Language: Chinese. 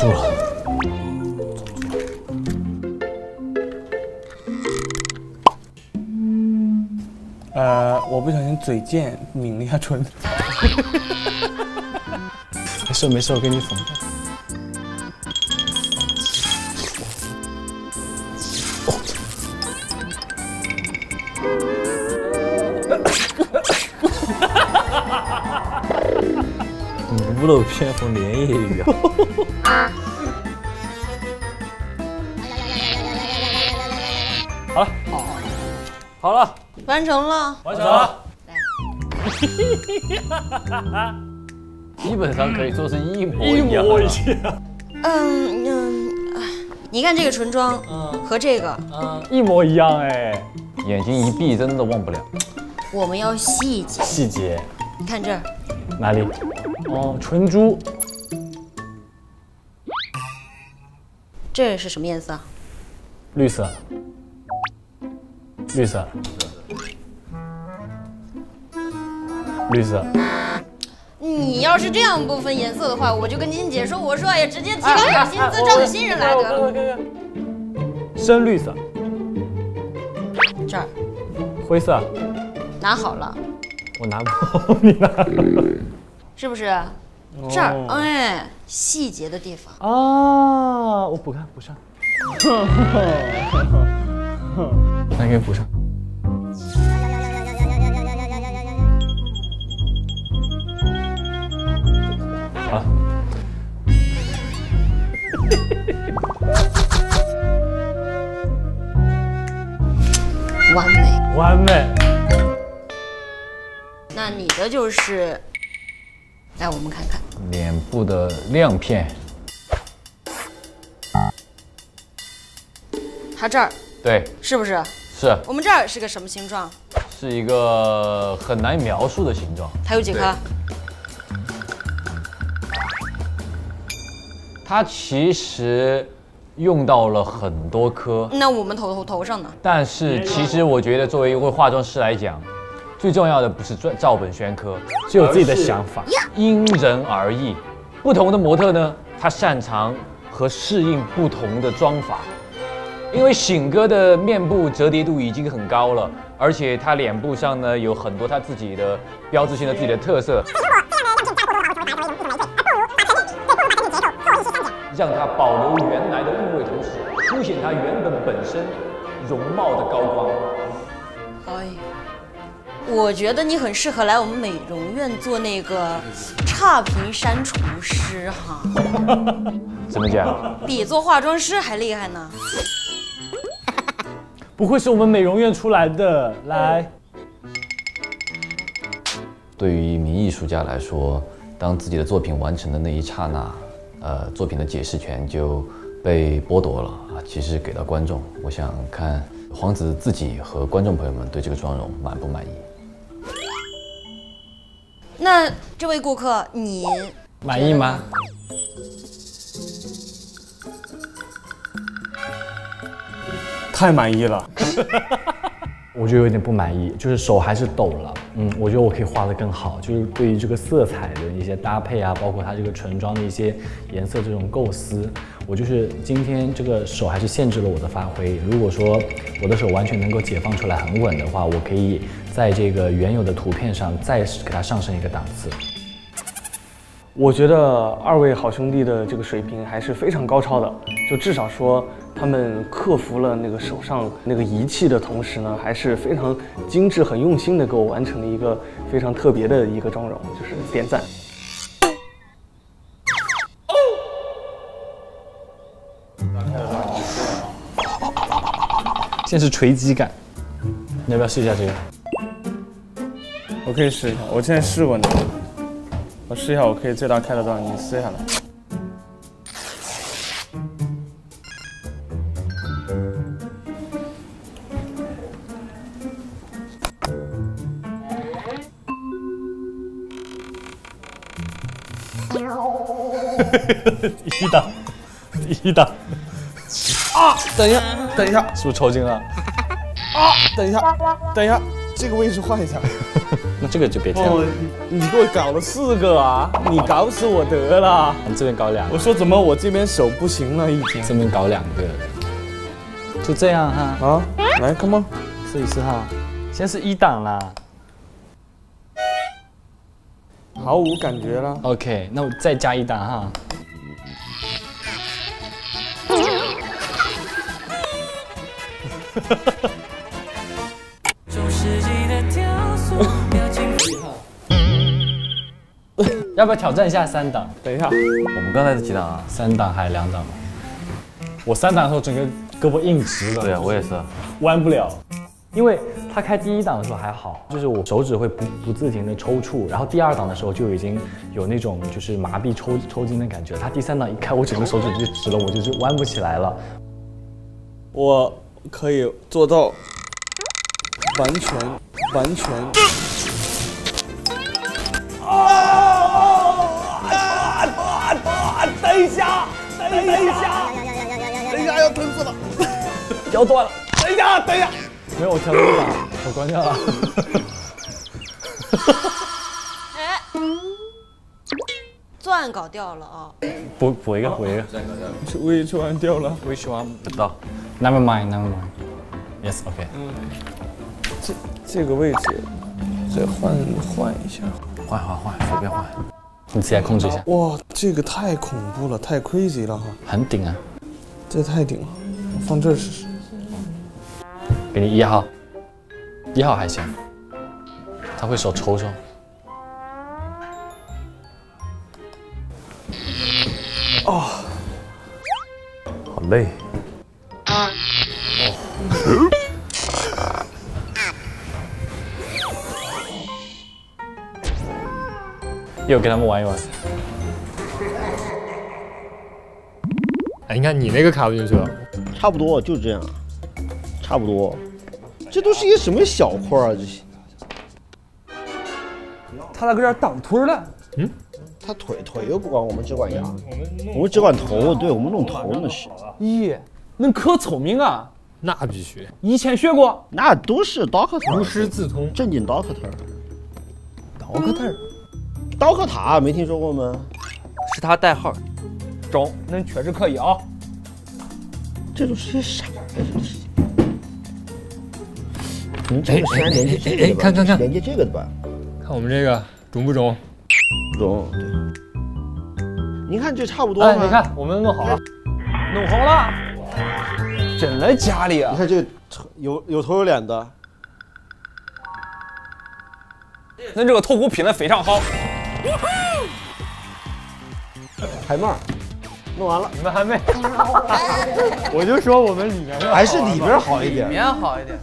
输了。呃，我不小心嘴贱抿了一下唇。没事没事，我给你缝。漏偏逢连夜雨啊！好了，好了，完成了，完成了。基本上可以说是一模一一样。模一样。嗯嗯，啊你看这个唇妆和这个，一模一样哎。眼睛一闭，真的忘不了。我们要细节。细节你看这儿，哪里？哦，唇珠。这是什么颜色？绿色。绿色。绿色。你要是这样不分颜色的话，我就跟金姐说，我说哎呀，直接提高点薪资，招个新人来得了。深绿色。这儿灰色。拿好了，我拿不好，你拿。是不是？这儿，哎，细节的地方。啊，我补看补上。那给你补上。好了。完美。完美。那你的就是，来我们看看，脸部的亮片，它这儿对，是不是？是我们这儿是个什么形状？是一个很难描述的形状。它有几颗？它其实用到了很多颗，那我们头头头上呢？但是其实我觉得作为一位化妆师来讲，最重要的不是照照本宣科，是有自己的想法。因人而异。不同的模特呢，他擅长和适应不同的妆法。因为醒哥的面部折叠度已经很高了，而且他脸部上呢有很多他自己的标志性的自己的特色，让他保留原来的韵味，同时凸显他原本本身容貌的高光。哎呀，我觉得你很适合来我们美容院做那个差评删除师哈，怎么讲？比做化妆师还厉害呢。不愧是我们美容院出来的，来。对于一名艺术家来说，当自己的作品完成的那一刹那，呃，作品的解释权就被剥夺了啊。其实给到观众，我想看黄子自己和观众朋友们对这个妆容满不满意。那这位顾客，你满意吗？太满意了。我就有点不满意，就是手还是抖了。嗯，我觉得我可以画得更好，就是对于这个色彩的一些搭配啊，包括它这个唇妆的一些颜色这种构思，我就是今天这个手还是限制了我的发挥。如果说我的手完全能够解放出来很稳的话，我可以在这个原有的图片上再给它上升一个档次。我觉得二位好兄弟的这个水平还是非常高超的，就至少说他们克服了那个手上那个仪器的同时呢，还是非常精致、很用心的给我完成了一个非常特别的一个妆容，就是点赞。现在是锤击感，你要不要试一下这个？我可以试一下，我之前试过那个，我试一下，我可以最大开到多少？你撕下来。一档，一档，啊！等一下，等一下，是不是抽筋了？啊！等一下，等一下，这个位置换一下。那这个就别跳了，哦，你你给我搞了四个啊！你搞死我得了！你这边搞两个，我说怎么我这边手不行了已经这边搞两个，就这样哈，啊！来，come on，试一试哈。先是一档啦毫无感觉了。，OK，那我再加一档哈。哈哈哈。要不要挑战一下三档？等一下，我们刚才是几档啊？三档还是两档？我三档的时候整个胳膊硬直了。对啊，我也是。弯不了，因为他开第一档的时候还好，就是我手指会不不自停的抽搐，然后第二档的时候就已经有那种就是麻痹抽抽筋的感觉。他第三档一开，我整个手指就直了，我就是弯不起来了。我可以做到完全完全。一下，等一下，等一下要疼死了，腰断了，等一下，等一下。没有，我调了一档，我关掉了。哎，钻搞掉了啊！补补一个，补一个。我也突然掉了。Which one？不知道。Never mind, never mind. Yes, OK。这这个位置再换换一下。换换换，随便换。你自己来控制一下，哇，这个太恐怖了，太 crazy 了哈，很顶啊！这太顶了。放这儿试试。给你一号，一号还行，他会手抽抽。好累。又跟他们玩一玩。哎，你看你那个卡不进去了，差不多就这样，差不多。这都是一些什么小块儿啊？这些他咋搁这儿挡腿了？嗯他腿腿又不管我们只管牙，我们只管头，对我们弄头那是，咦，恁可聪明啊！那必须以前学过。那都是 doctor，无师自通。正经 doctor。刀客塔没听说过吗？是他代号。中，恁确实可以啊。这都是些啥。你这个先连接这个吧？哎哎哎看看看连接这个的吧？看我们这个中不中？中，对。您看这差不多哎，吗？你看，我们弄好了，弄好了，真来家里啊你！看这个有有头有脸的，恁这个头骨拼的非常好。海妹儿，弄完了，你们还没？我就说我们里面还是里边好一点。里面好一点。